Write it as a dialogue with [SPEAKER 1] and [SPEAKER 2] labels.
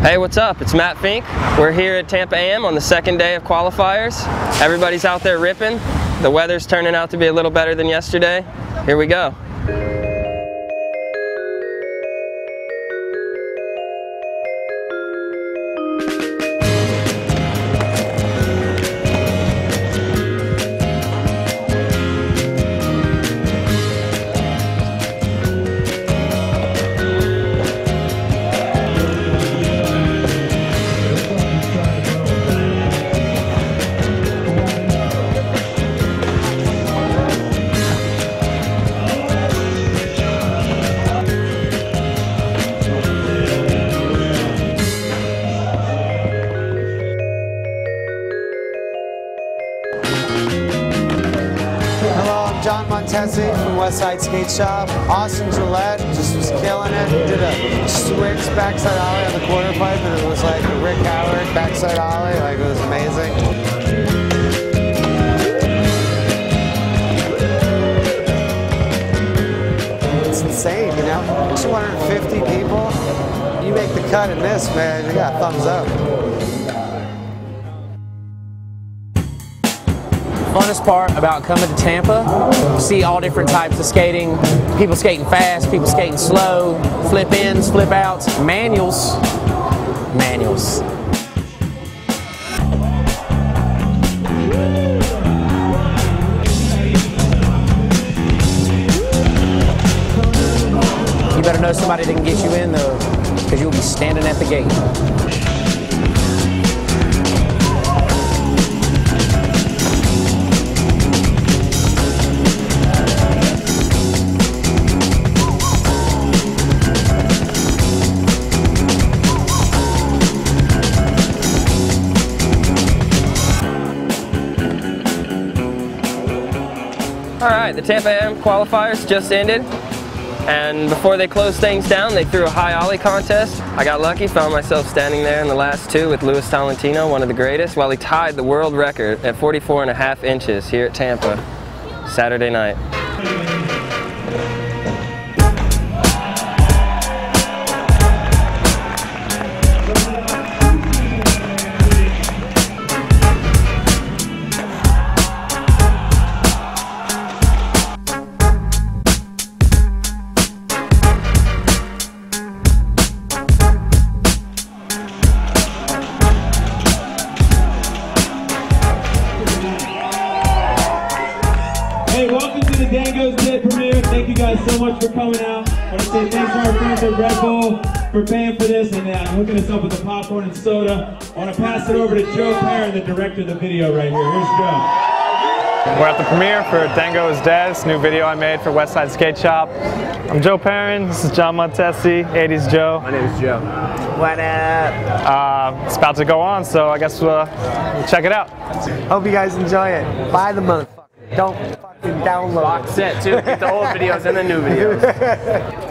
[SPEAKER 1] Hey, what's up? It's Matt Fink. We're here at Tampa Am on the second day of qualifiers. Everybody's out there ripping. The weather's turning out to be a little better than yesterday. Here we go.
[SPEAKER 2] Montesi from Westside Skate Shop. Austin Gillette just was killing it. Did a switch backside ollie on the quarter pipe, and it was like Rick Howard backside ollie. Like it was amazing. It's insane, you know. 250 people. You make the cut in this, man. You got a thumbs up.
[SPEAKER 3] Funnest part about coming to Tampa, see all different types of skating. People skating fast, people skating slow, flip ins, flip outs, manuals, manuals. You better know somebody that can get you in though, because you'll be standing at the gate.
[SPEAKER 1] All right, the Tampa Am qualifiers just ended. And before they closed things down, they threw a high ollie contest. I got lucky, found myself standing there in the last two with Louis Tolentino, one of the greatest, while he tied the world record at 44 and a half inches here at Tampa, Saturday night.
[SPEAKER 4] So much for coming out. I want to say thanks to our friends at Red Bull for paying for this and uh, hooking us up with the popcorn and soda. I want to pass it over to Joe Perrin, the director of the video right here. Here's Joe.
[SPEAKER 5] We're at the premiere for Dango is Dead, new video I made for Westside Skate Shop. I'm Joe Perrin, this is John Montesi, 80s Joe.
[SPEAKER 3] My name is Joe. What up?
[SPEAKER 5] Uh, it's about to go on, so I guess uh, we'll check it out.
[SPEAKER 2] Hope you guys enjoy it. Bye the motherfucker. Don't fucking download.
[SPEAKER 3] Box set too. Get the old videos and the new videos.